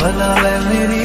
बना ले मेरी